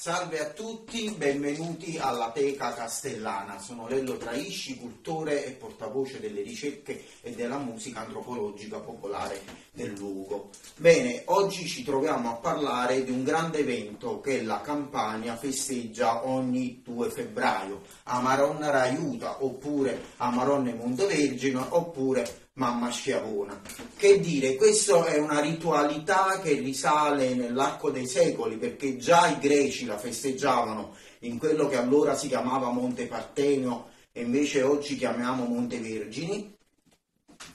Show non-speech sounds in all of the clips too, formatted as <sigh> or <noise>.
Salve a tutti, benvenuti alla Teca Castellana. Sono Lello Traisci, cultore e portavoce delle ricerche e della musica antropologica popolare del luogo. Bene, oggi ci troviamo a parlare di un grande evento che la Campania festeggia ogni 2 febbraio, Amaronna Raiuta, oppure Amarone Montevergine, oppure mamma schiavona. Che dire, questa è una ritualità che risale nell'arco dei secoli, perché già i greci la festeggiavano in quello che allora si chiamava Monte Partenio e invece oggi chiamiamo Monte Vergini.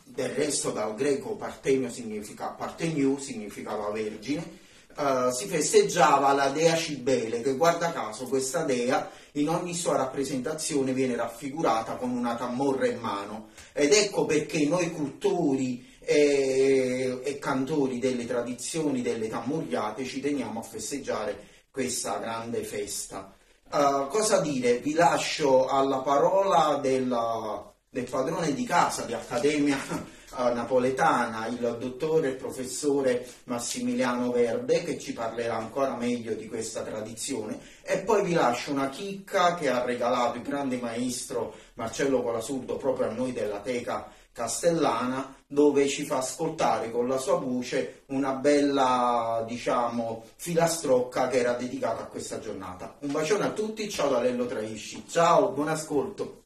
Del resto dal greco Partenio significa Parteniu, significava vergine. Uh, si festeggiava la dea Cibele, che guarda caso questa dea in ogni sua rappresentazione viene raffigurata con una camorra in mano ed ecco perché noi cultori e, e cantori delle tradizioni delle tammuriate ci teniamo a festeggiare questa grande festa. Uh, cosa dire? Vi lascio alla parola della, del padrone di casa di Accademia <laughs> napoletana, il dottore e professore Massimiliano Verde, che ci parlerà ancora meglio di questa tradizione, e poi vi lascio una chicca che ha regalato il grande maestro Marcello Colasurdo proprio a noi della Teca Castellana, dove ci fa ascoltare con la sua voce una bella, diciamo, filastrocca che era dedicata a questa giornata. Un bacione a tutti, ciao da Lello Traisci, ciao, buon ascolto.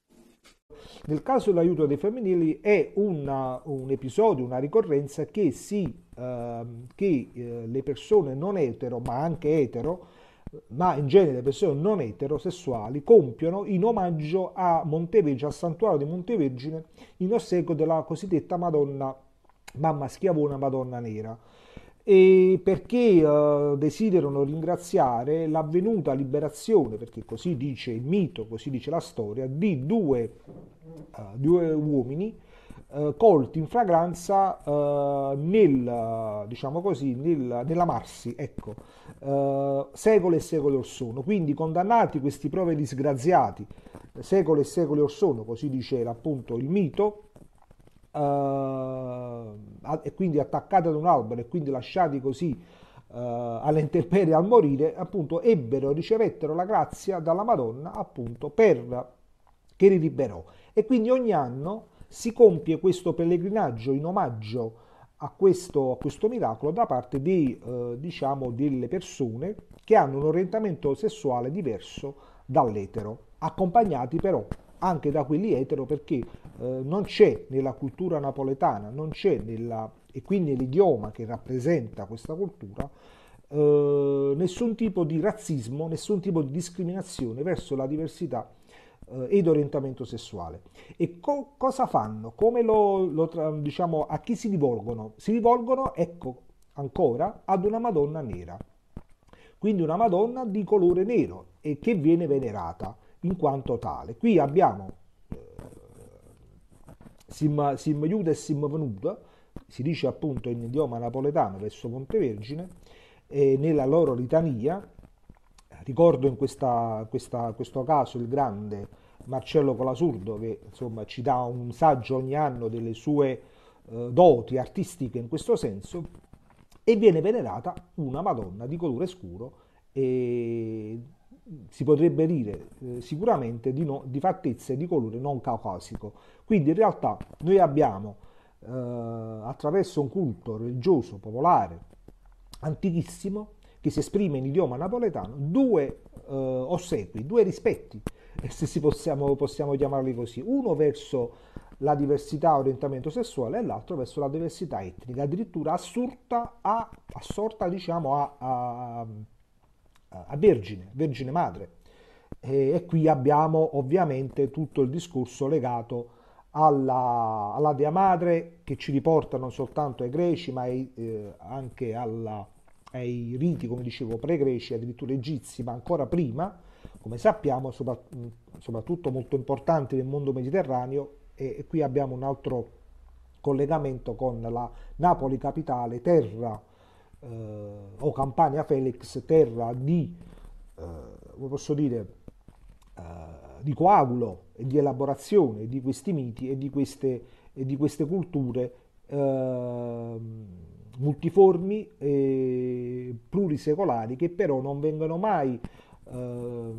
Nel caso dell'aiuto dei femminili è una, un episodio, una ricorrenza che, si, eh, che eh, le persone non etero, ma anche etero, ma in genere le persone non eterosessuali compiono in omaggio a Montevergine, al santuario di Montevergine, in ossequio della cosiddetta Madonna, Mamma Schiavona Madonna Nera e perché uh, desiderano ringraziare l'avvenuta liberazione, perché così dice il mito, così dice la storia, di due, uh, due uomini uh, colti in fragranza nel, diciamo così, nel, nella Marsi, ecco, secoli e secoli or sono, quindi condannati questi prove disgraziati, secoli e secoli or sono, così dice appunto il mito, uh, e quindi attaccati ad un albero e quindi lasciati così uh, alle intemperie al morire, appunto ebbero, ricevettero la grazia dalla Madonna appunto per che li liberò. E quindi ogni anno si compie questo pellegrinaggio in omaggio a questo, a questo miracolo da parte di, eh, diciamo, delle persone che hanno un orientamento sessuale diverso dall'etero, accompagnati però anche da quelli etero perché eh, non c'è nella cultura napoletana, non c'è nella, e quindi nell'idioma che rappresenta questa cultura, eh, nessun tipo di razzismo, nessun tipo di discriminazione verso la diversità eh, ed orientamento sessuale. E co- cosa fanno? Come lo, lo diciamo, a chi si rivolgono? Si rivolgono, ecco, ancora, ad una Madonna nera. Quindi una Madonna di colore nero e che viene venerata in quanto tale. Qui abbiamo eh, sim, sim e sim venuta, si dice appunto in idioma napoletano verso Montevergine, e nella loro litania, ricordo in questa, questa, questo caso il grande Marcello Colasurdo che insomma ci dà un saggio ogni anno delle sue eh, doti artistiche in questo senso, e viene venerata una Madonna di colore scuro e si potrebbe dire eh, sicuramente di, no, di fattezza e di colore non caucasico. Quindi in realtà noi abbiamo eh, attraverso un culto religioso popolare antichissimo che si esprime in idioma napoletano due eh, ossequi, due rispetti, <laughs> se si possiamo, possiamo chiamarli così, uno verso la diversità orientamento sessuale e l'altro verso la diversità etnica, addirittura assurta a, assorta diciamo a, a a Vergine, Vergine Madre. E, e, qui abbiamo ovviamente tutto il discorso legato alla, alla, Dea Madre che ci riporta non soltanto ai greci ma ai, eh, anche alla, ai riti, come dicevo, pre-greci, addirittura egizi, ma ancora prima, come sappiamo, soprattutto molto importanti nel mondo mediterraneo e, qui abbiamo un altro collegamento con la Napoli capitale, terra o Campania Felix, terra di, eh, come posso dire, eh, di coagulo e di elaborazione di questi miti e di queste, e di queste culture ehm, multiformi e plurisecolari che però non vengono mai eh,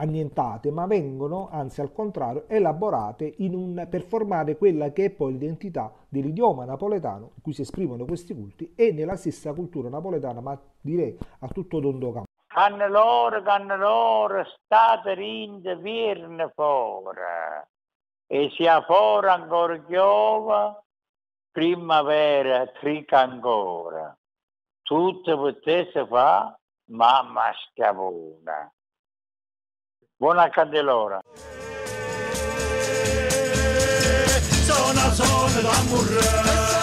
annientate, ma vengono, anzi al contrario, elaborate un, per formare quella che è poi l'identità dell'idioma napoletano in cui si esprimono questi culti e nella stessa cultura napoletana, ma direi a tutto tondo campo. Cannelore, cannelore, state rinde virne fuori, e sia fuori ancora chiova, primavera trica ancora. Tutto potesse fa, mamma schiavona. Buona candelora. Sono sono da